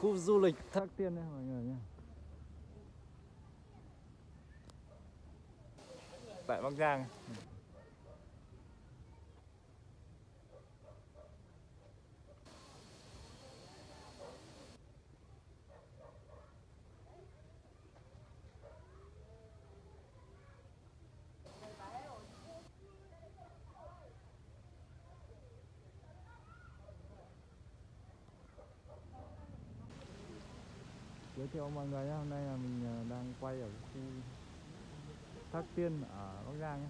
khu du lịch Thác Tiên đấy mọi người nhé. Tại Bắc Giang. Thiệu mọi người nhé hôm nay là mình ờ, đang quay ở khu Thác Tiên ở Bắc Giang nhé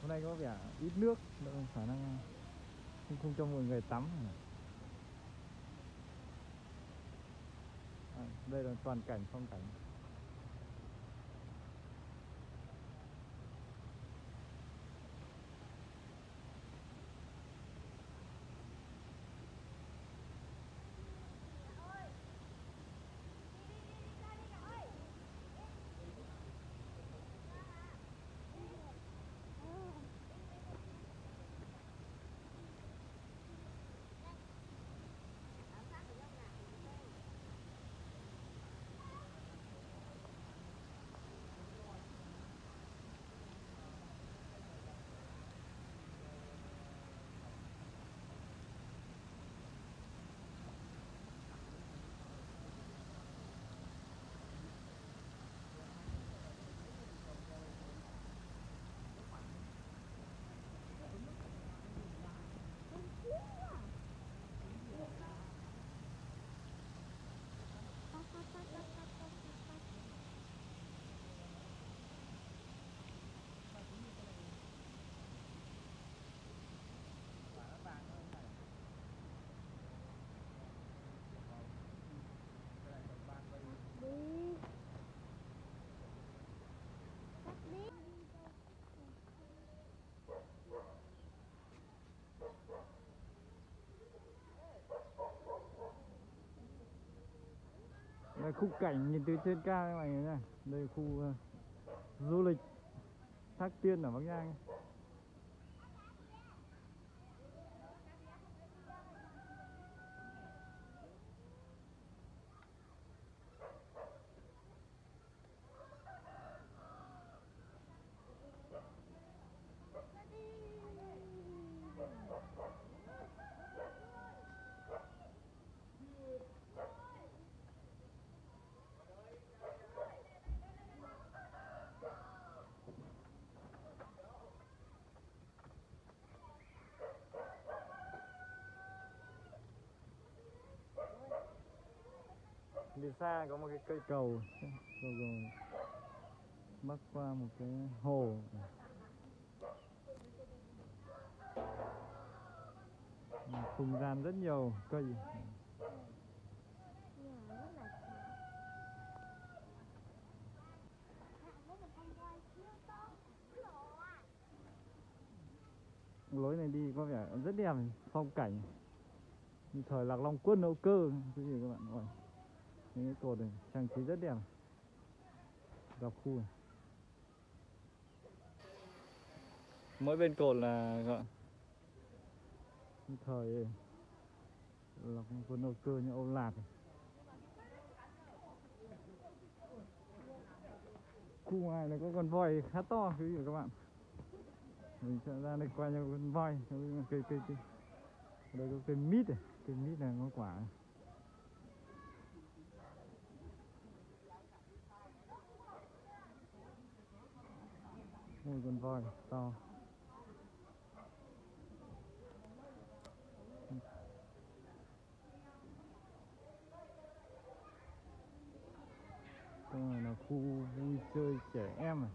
hôm nay có vẻ ít nước nên khả năng ờ, không, không cho mọi người tắm. À, đây là toàn cảnh phong cảnh. Đây khung cảnh nhìn từ trên cao các mọi nha đây là khu uh, du lịch Thác Tiên ở Bắc Giang. Đi xa có một cái cây cầu. Rồi, rồi bắc qua một cái hồ. Không gian rất nhiều cây. Lối này đi có vẻ rất đẹp phong cảnh. Thời lạc long quân âu cơ cái gì các bạn ơi những cái cột này trang trí rất đẹp. Dọc khu. Này mỗi bên cột là gọi. Thời long quân âu cơ như lạc này. khu ngoài này có con voi khá to quý vị và các bạn. Mình sẽ ra đây quay cho con voi. Cây cây cây đây có cây mít này. Cây mít này có quả. này. Ôi con voi to. Đây này là khu vui chơi trẻ em này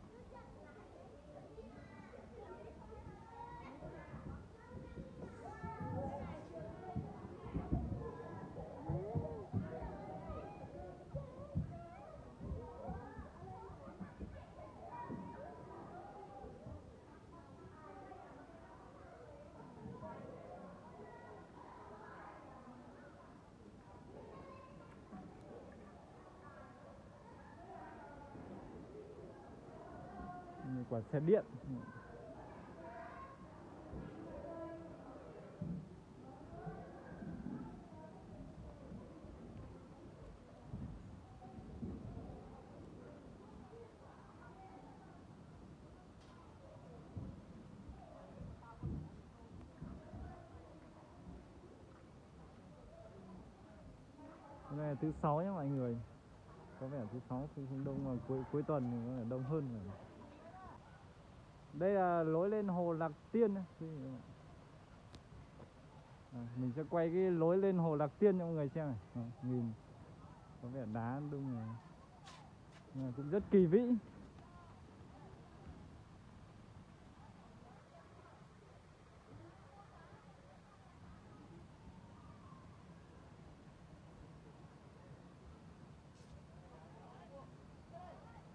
của xe điện. Hôm là thứ sáu nhé mọi người. Có vẻ thứ sáu, thứ không đông mà cuối cuối tuần thì có vẻ đông hơn rồi đây là lối lên hồ lạc tiên À, mình sẽ quay cái lối lên hồ lạc tiên cho mọi người xem này. À, nhìn có vẻ đá đông này. Nhưng mà cũng rất kỳ vĩ.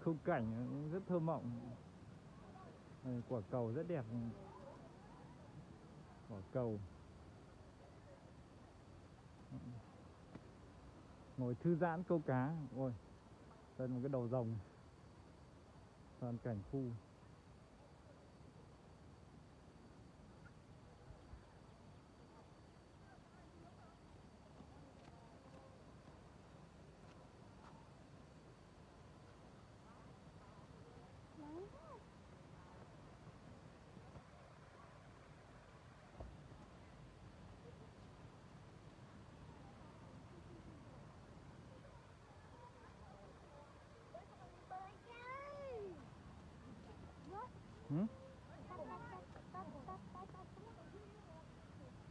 Khung cảnh rất thơ mộng. Đây, quả cầu rất đẹp. Quả cầu. Ngồi thư giãn câu cá. Ôi đây là một cái đầu rồng. Toàn cảnh khu.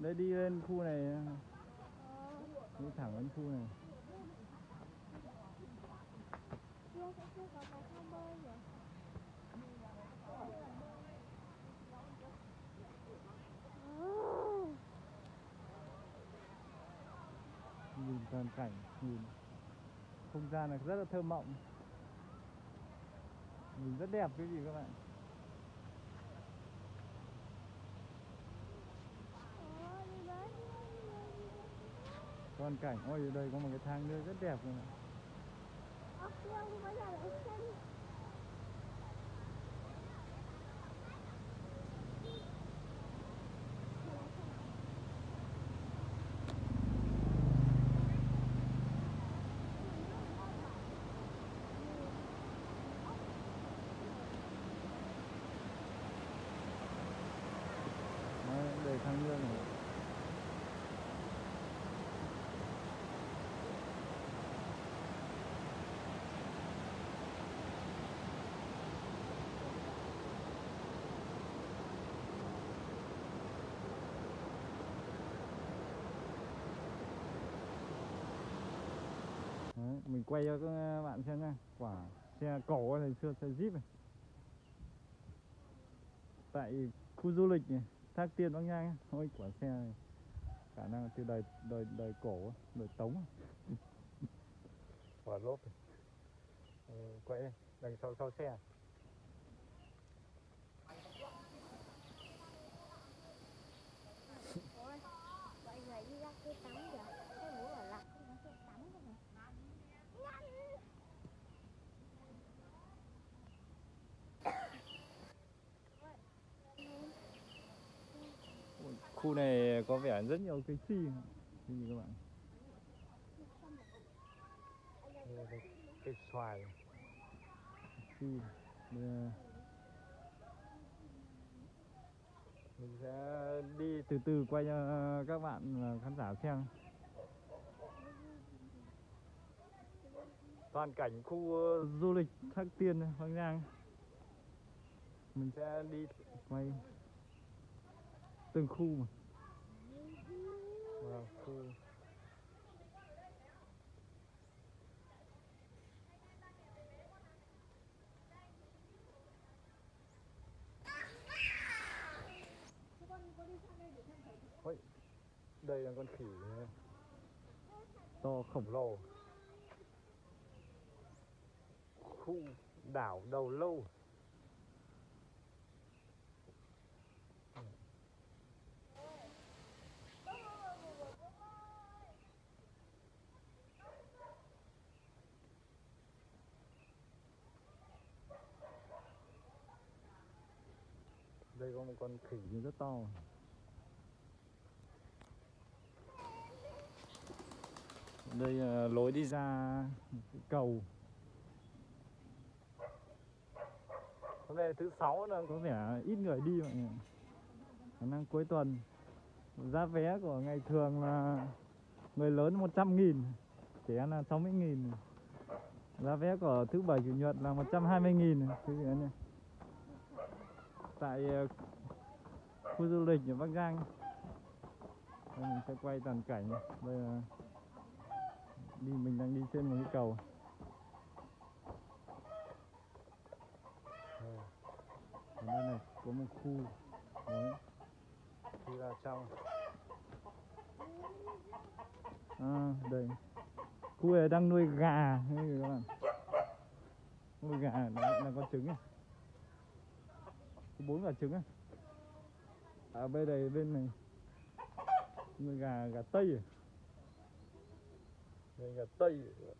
Đây đi lên khu này, đi thẳng lên khu này. Nhìn toàn cảnh, nhìn không gian này rất là thơ mộng. Nhìn rất đẹp quý vị các bạn Ờ, đi đến, đi đến, đi đến, đi đến toàn cảnh. Ôi ở đây có một cái thang nước rất đẹp này Ốc siêu không bao giờ lại xinh Đấy, đây thang nước này Đấy, mình quay cho các bạn xem nha quả xe cổ này xưa xe jeep này tại khu du lịch này thác tiên bắc giang ấy. ôi quả xe này khả năng từ đời đời đời cổ đời tống quả lốp này. Ừ, quay đằng sau sau xe Ôi, vậy người đi ra kia tắm kìa Cái mũ bảo lặt nó sẽ tắm cái này Nhanh Ôi, khu này có vẻ rất nhiều cây si gì các bạn? Cây xoài. Si mình sẽ đi từ từ quay cho các bạn khán giả xem. Toàn cảnh khu ờ, du lịch thác tiên hoàng giang. Mình sẽ đi quay từng khu mà. Vào khu. Ôi, đây là con khỉ này. to khổng lồ. Khu đảo đầu lâu. Đây có một con khỉ rất to. Đây là lối đi ra cầu. Hôm nay thứ sáu là có vẻ ít người đi mọi người. Khả năng cuối tuần. Giá vé của ngày thường là người lớn 100 nghìn, trẻ là 60 nghìn. Giá vé của thứ bảy, chủ nhật là 120 nghìn. Quý vị nhé tại ờ, khu du lịch ở Bắc Giang. Đây mình sẽ quay toàn cảnh. Đây là đi mình đang đi trên một cái cầu. Đây. Ở đây này có một khu đấy. Đi vào trong. À, đây. Khu này đang nuôi gà. Các bạn. Nuôi gà đấy là con trứng này có bốn quả trứng à? À bên đây bên này. Nuôi gà gà tây à? Đây gà tây à?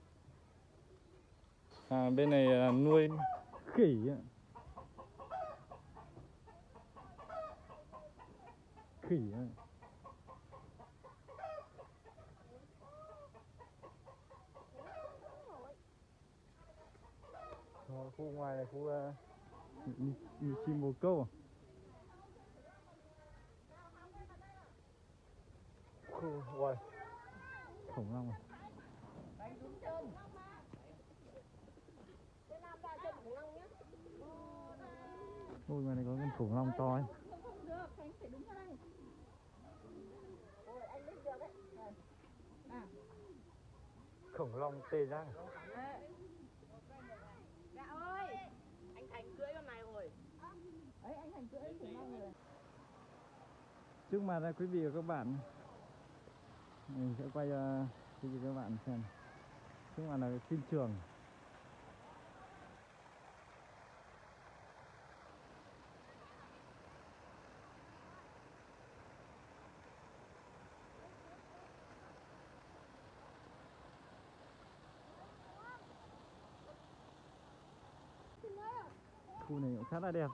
à bên này là nuôi khỉ à. khỉ à. Khu ngoài này khu uh, chim bồ câu à? ngoài khủng long à? Ôi ngoài này có con khủng long to ấy. Khủng long tê giác. Dạ ơi, anh Thành cưới con này rồi. Đấy, anh Thành cưỡi thì long người. Trước mặt là quý vị và các bạn. Mình sẽ quay cho quý vị các bạn xem. Trước mặt là cái phim trường. Khu này cũng khá là đẹp.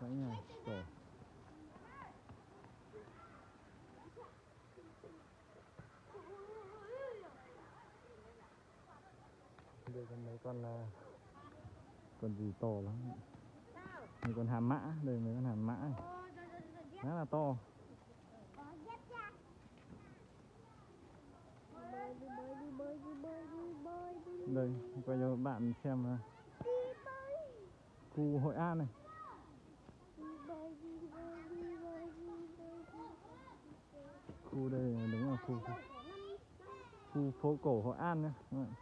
Cái nhà cổ đây còn mấy con à, con gì to lắm như con hàm mã đây mấy con hàm mã này. khá là to đây quay cho các bạn xem à, khu hội an này. Khu đây là đúng là khu khu, khu phố cổ hội an nhé các bạn.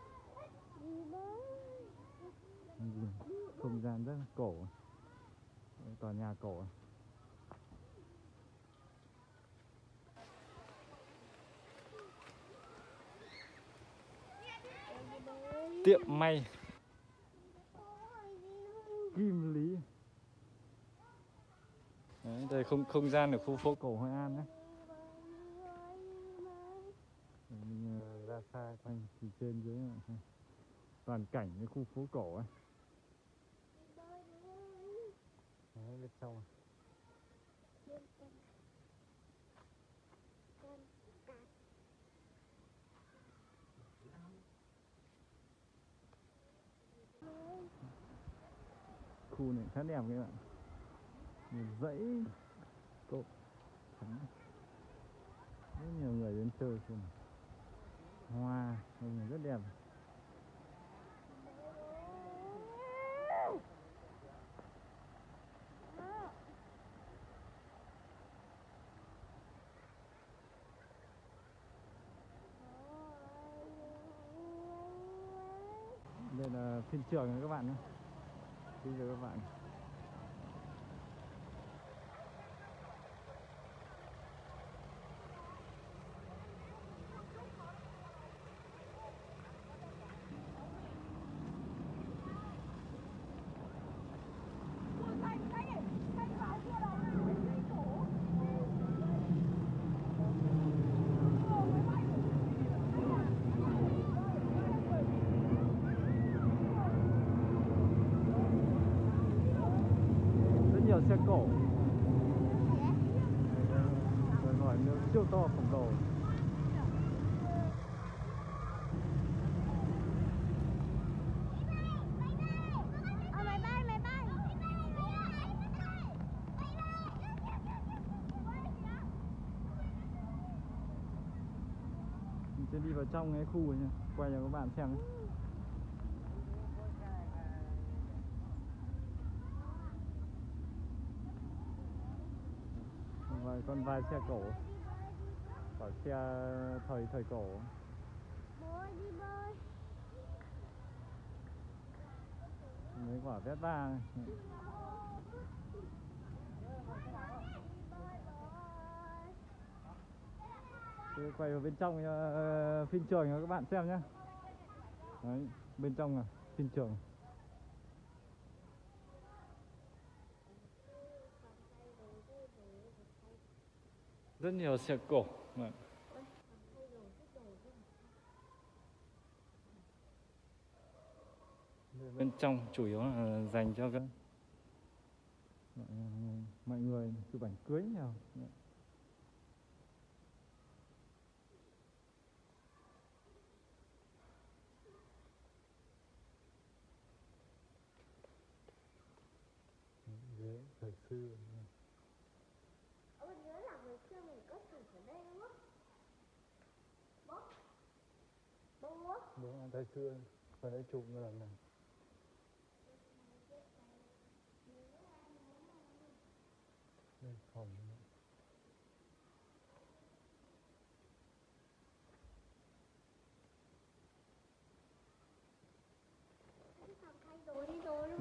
Không gian rất là cổ. Toàn tòa nhà cổ. Tiệm may. Kim lý. Đấy, đây không không gian ở khu phố cổ Hội An đấy mình ờ, ra xa quanh từ trên dưới này. toàn cảnh cái khu phố cổ ấy. Đấy, bên trong khu này khá đẹp các bạn. Một dãy cột trắng rất nhiều người đến chơi xem hoa, nhìn rất đẹp. Đây là phim trường này các bạn nhé bây giờ các bạn rất xe cổ rồi hỏi nước siêu to khổng lồ Ờ, máy bay, máy bay. sẽ đi vào trong cái khu này nha quay cho các bạn xem nhé. Con vài xe cổ. Có xe thời thời cổ. Bơi đi bơi. Mấy quả bơi bơi Tôi quay vào bên trong ờ, phim trường cho các bạn xem nhé Đấy, bên trong là phim trường rất nhiều xe cổ. Vâng. Bên trong chủ yếu là dành cho các mọi, người chụp ảnh cưới nhiều ghế thời xưa Ơ, mình nhớ là ngày xưa mình có thử ở đây đúng không? Bố Bố đúng là thời xưa phải đấy chụp một lần này đây, phòng nữa.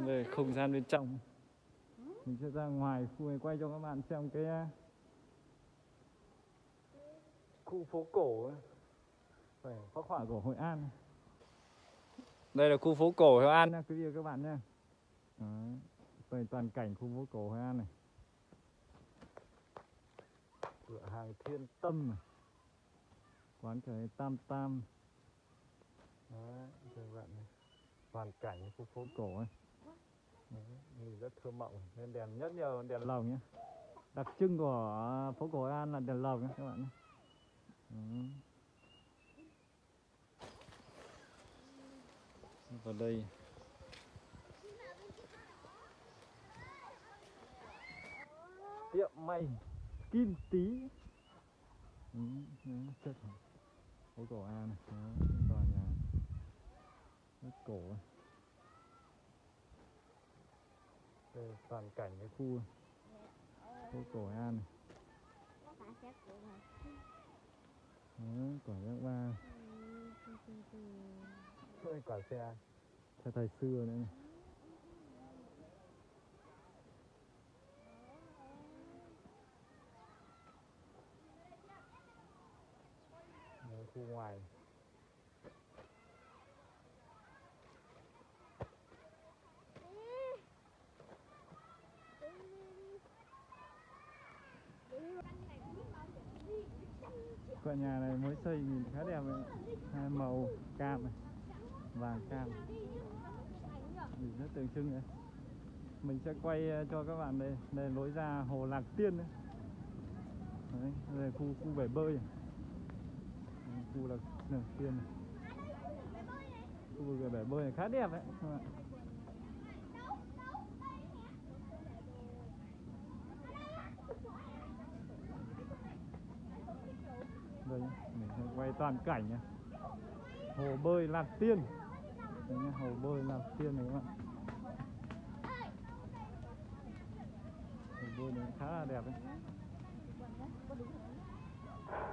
thay không gian bên trong mình sẽ ra ngoài khu này quay cho các bạn xem cái à, khu phố cổ ấy. phải phác họa của Hội An đây là khu phố cổ Hội An. Nha quý vị và các bạn nha. Đấy. đây toàn cảnh khu phố cổ Hội An này. Cửa hàng Thiên Tâm này. Quán cà phê Tam Tam. Đấy, các bạn này. Toàn cảnh khu phố cổ ấy. Đấy, nhìn rất thơ mộng nên đèn nhất nhiều đèn lồng nhé đặc trưng của phố cổ Hội An là đèn lồng nhé các bạn nhé vào đây. Tiệm may kim tý ừ, ừ chất hả? cổ a này Đấy, tòa nhà. Rất cổ đây toàn cảnh cái khu. Phố cổ a này. Nó phải xếp của Đấy, quả giác ba đây, quả xe xe thời xưa nữa này. Đấy, khu ngoài Tòa nhà này mới xây nhìn khá đẹp ấy. Hai màu cam này Vàng cam. Nhìn rất tượng trưng đấy. Mình sẽ quay ờ, cho các bạn đây. Đây lối ra Hồ Lạc Tiên đấy. Đấy, đây là khu, khu bể bơi. Này. Khu Lạc, này, Tiên này. Khu vực bể bơi này khá đẹp đấy các bạn. đây mình sẽ quay toàn cảnh nhá. Hồ bơi lạc tiên đây nhá, hồ bơi lạc tiên này các bạn. Hồ bơi này khá là đẹp đấy.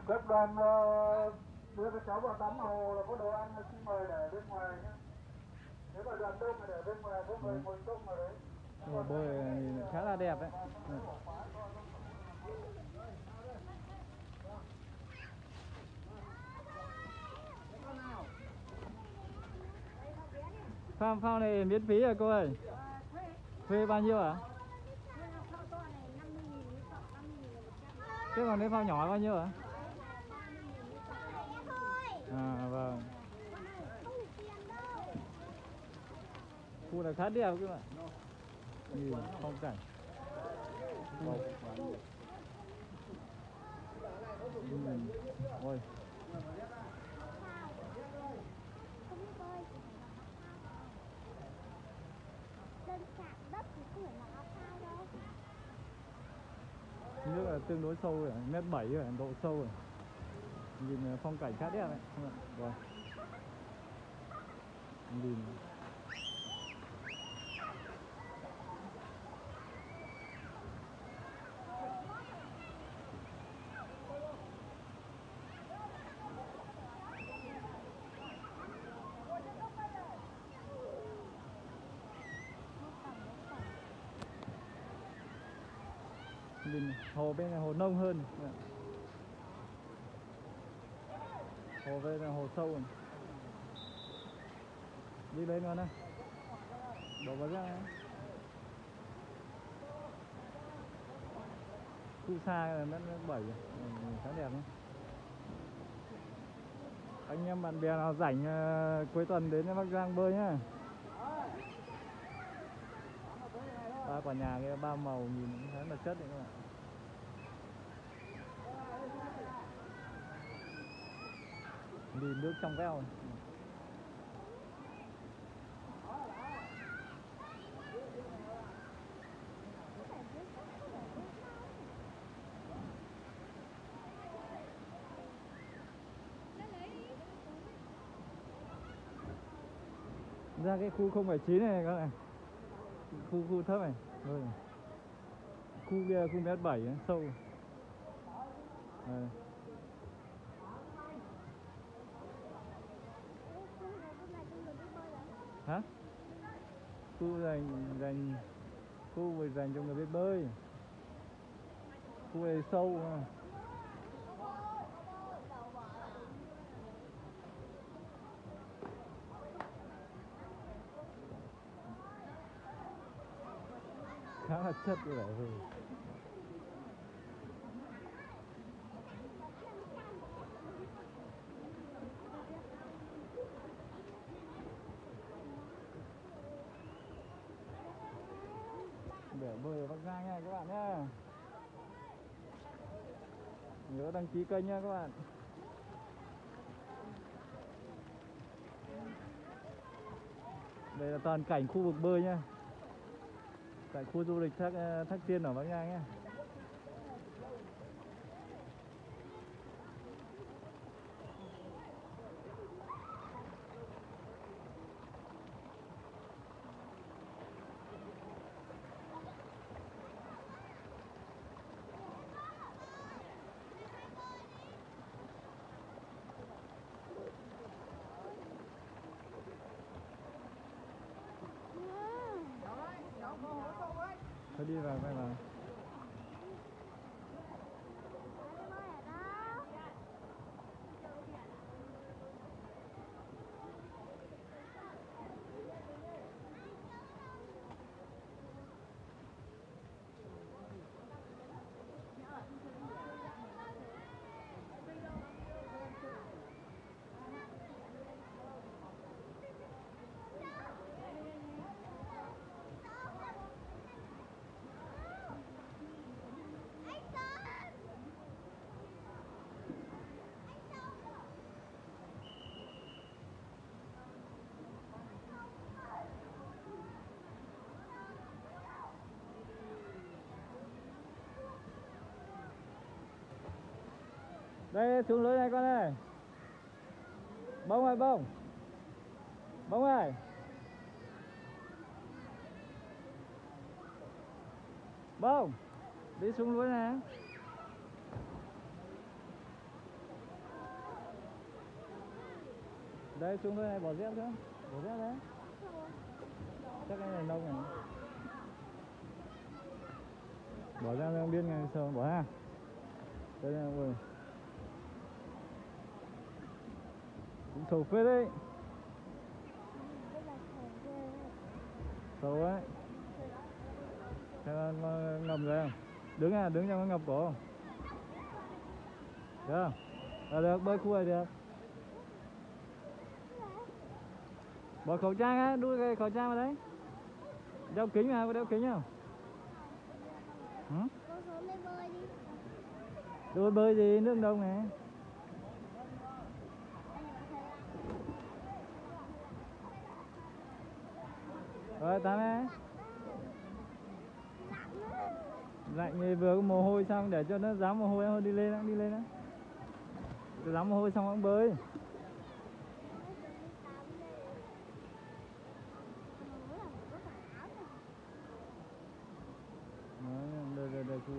Các đoàn ờ, đưa các cháu vào tắm hồ là có đồ ăn là xin mời để bên ngoài nhé nếu mà đoàn đông thì để bên ngoài có người ngồi công ở đấy. Hồ bơi này khá là đẹp đấy phao phao này miễn phí à cô ơi. Thuê bao nhiêu ạ? Thế còn cái phao nhỏ bao nhiêu ạ? À vâng. Khu này khá đẹp các bạn. Nhìn, phong cảnh. Ừ. ôi Không biết bơi Lên chạm đất thì không phải là áo phao đâu nước là tương đối sâu rồi, mét bảy rồi, độ sâu rồi nhìn à, phong cảnh khá đẹp đấy ạ? Rồi. Nhìn nhìn hồ bên này hồ nông hơn. Dạ. Hồ bên này hồ sâu rồi. đi lên luôn này đổ vào ra. Này. khu xa là mét bảy ừ, khá đẹp nhé anh em bạn bè nào rảnh ờ, cuối tuần đến Bắc Giang bơi nhá. Ba quả nhà cái ba màu nhìn cũng khá là chất đấy các bạn. Nhìn nước trong veo. Ra cái khu 079 này các bạn khu khu thấp này. Đây khu kia khu mét bảy ấy, sâu. Đây. hả? Khu dành dành khu dành cho người biết bơi. Khu này sâu mà. Khá chất như vậy thôi. Để bơi ở Bắc Giang nha các bạn nhé nhớ đăng ký kênh nha các bạn. Đây là toàn cảnh khu vực bơi nha tại khu du lịch thác ờ, thác tiên ở Bắc Giang nhé. Thôi đi vào quay vào đây, xuống lưới này con ơi. Bông ơi, bông. Bông ơi. Bông, đi xuống lưới này. Đây, xuống lưới này, bỏ dép nữa bỏ dép đấy. Chắc cái này nông này. Bỏ ra ra biên ngay sờ bỏ ra. Đây là ui cũng sầu phết đấy. Sầu ấy. Xem nó ngầm rồi không? Đứng à đứng trong cái ngập cổ. Được không? À, được bơi khu này được. Bỏ khẩu trang á đuôi cái khẩu trang vào đấy. Đeo kính mà có đeo kính không? Hử? đuôi bơi gì nước đông này rồi tắm em lạnh thì vừa có mồ hôi xong để cho nó dám mồ hôi hơn đi lên đó, đi lên đó mồ hôi xong cũng bơi Đấy, đây đây đây khu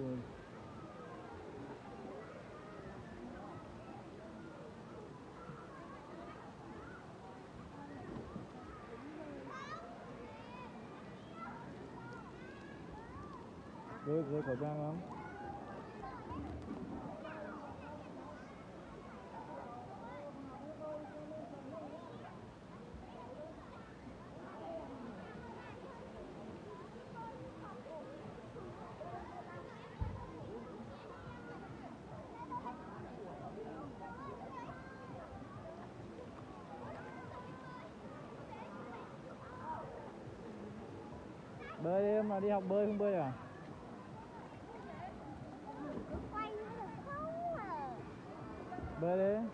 Rơi, rơi khẩu trang không? Bơi đi em mà đi học bơi không bơi à? Bơi đi.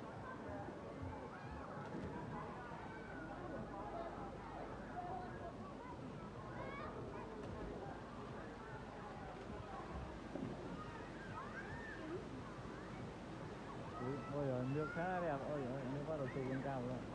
Ôi giời, nước khá đẹp. Ôi giời, nước bắt đầu từ lên cao rồi.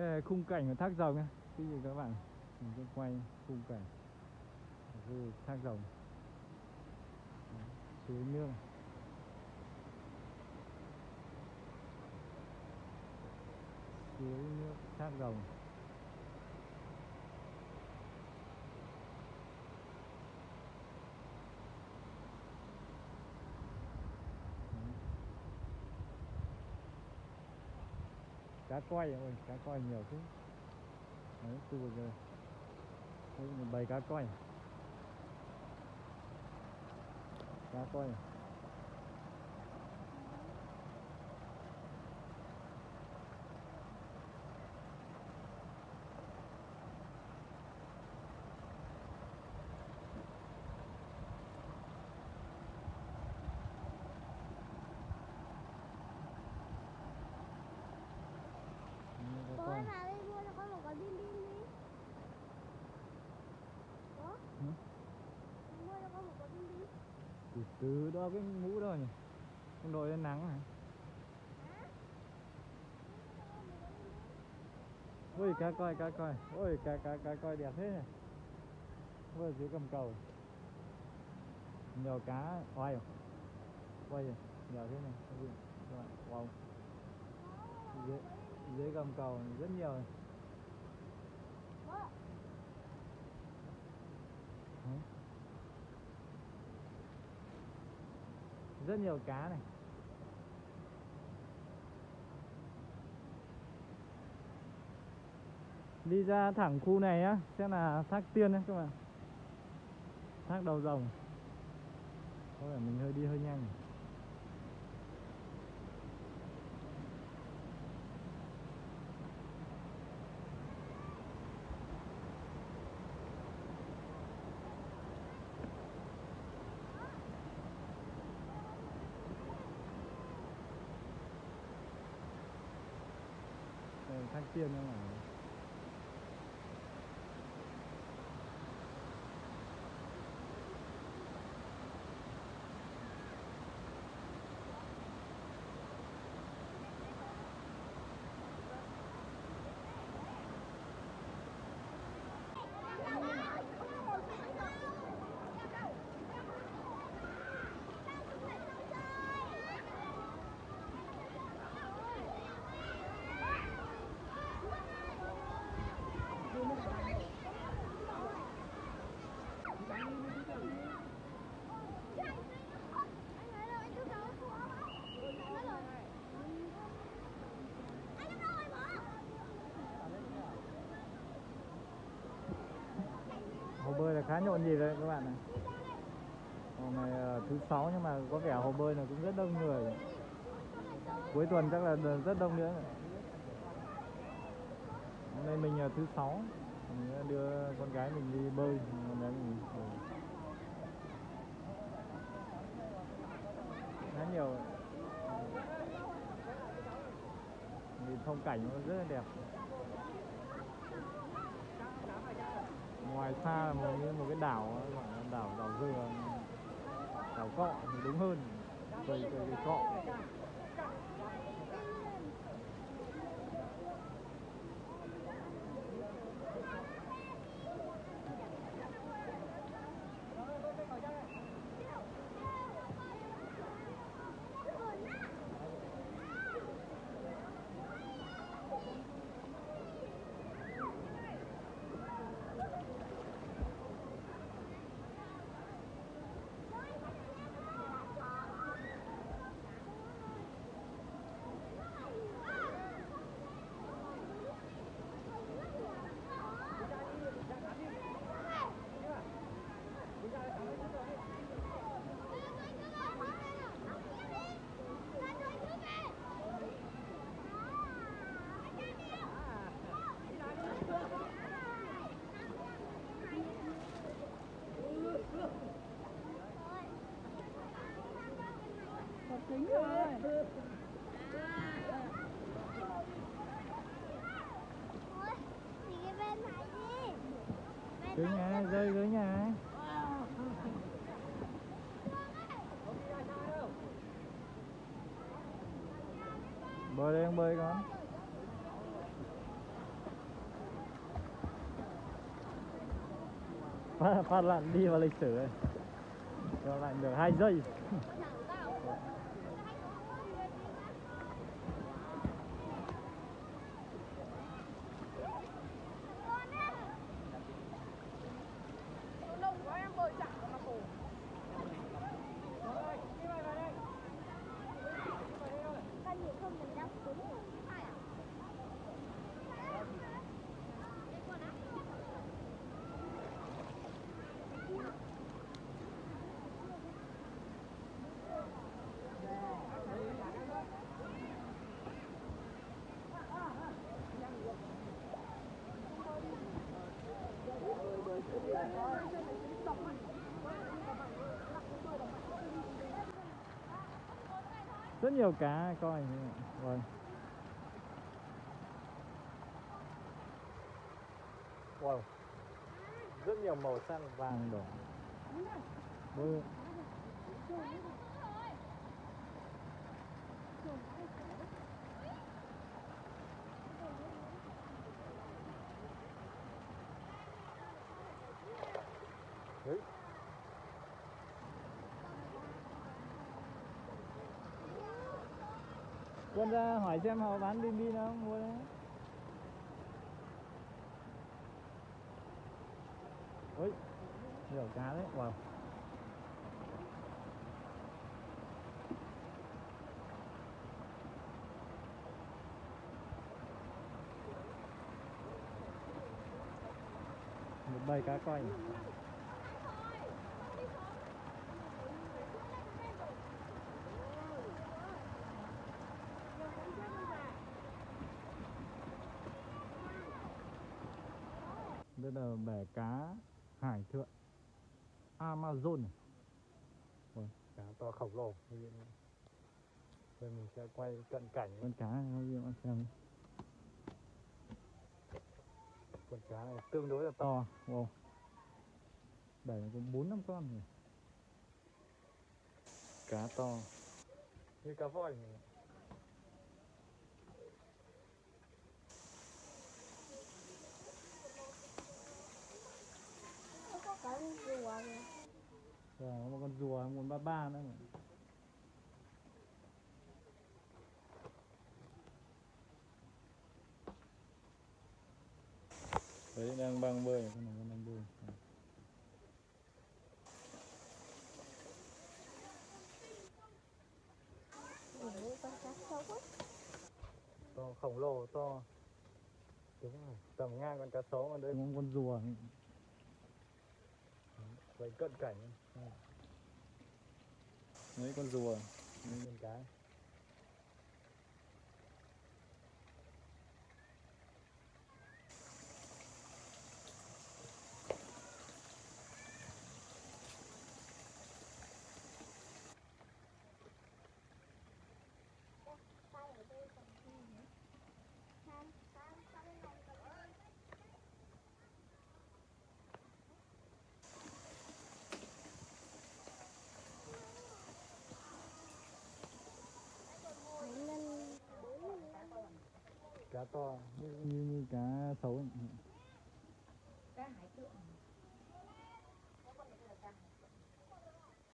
Đây là khung cảnh của thác rồng nhá. Cái gì các bạn, Mình sẽ quay khung cảnh du thác rồng. Suối nước. Suối nước, thác rồng. Cá coi ôi, cá coi nhiều thế. Đấy, khu vực này. Bầy cá coi. Cá coi. này cá Bố coi. ơi, vào đây mua cho con một cái pin pin đi. Bố, Ừ? mua cho con một cái pin pin từ đó cái mũ đó nhỉ? Không đội lên nắng này ôi, cá coi cá coi. Ôi, cá cá cá coi đẹp thế nhỉ? Vừa dưới cầm cầu. Nhiều cá oai không quay rồi. Nhiều thế này. Wow. Dưới dưới cầm cầu rất nhiều rồi. Bố, Đấy rất nhiều cá này. Đi ra thẳng khu này á, sẽ là thác tiên đấy các bạn. Thác đầu rồng có vẻ mình hơi đi hơi nhanh. Đây, thác tiên nó là là khá nhộn nhịp đấy các bạn này. Hôm nay ờ, thứ sáu nhưng mà có vẻ hồ bơi này cũng rất đông người. Cuối tuần chắc là rất đông nữa. Hôm nay mình là thứ sáu, mình ờ, đưa con gái mình đi bơi. Con gái mình khá nhiều. Nhìn phong cảnh nó rất là đẹp. Ngoài xa là một, như một cái đảo gọi là đảo đảo dừa đảo cọ thì đúng hơn cây cây cọ Chính rồi. Ôi, thì cái bên này đi. Bên dưới này nhà bên rơi dưới nhà bơi bơi con. Phát, phát lặn đi vào lịch sử rồi cho lạnh được hai giây. rất nhiều cá coi rồi vâng. wow. Rất nhiều màu xanh vàng đỏ. Quân ra hỏi xem họ bán bim bim không mua đấy. Ôi, nhiều cá đấy, wow. Một bầy cá coi. Bè cá hải thượng Amazon này. Ôi, cá to khổng lồ Bây mình sẽ quay cận cảnh con cá này cho các bạn xem Con cá này tương đối là to wow. Bể này có 4 năm con này. Cá to Như cá voi này. có con rùa kìa. Rồi, có một con rùa, một con ba ba nữa mà. Đấy đang băng bơi, con này con đang bơi. Ủa, con cá sấu á. To khổng lồ to. Đúng rồi, tầm ngang con cá sấu mà đây con rùa. Quay cận cảnh Ừ. đấy con rùa con cá tay ở đây còn gì nữa Sam, Sam, Sam bên này còn cá to như như, như cá sấu ấy.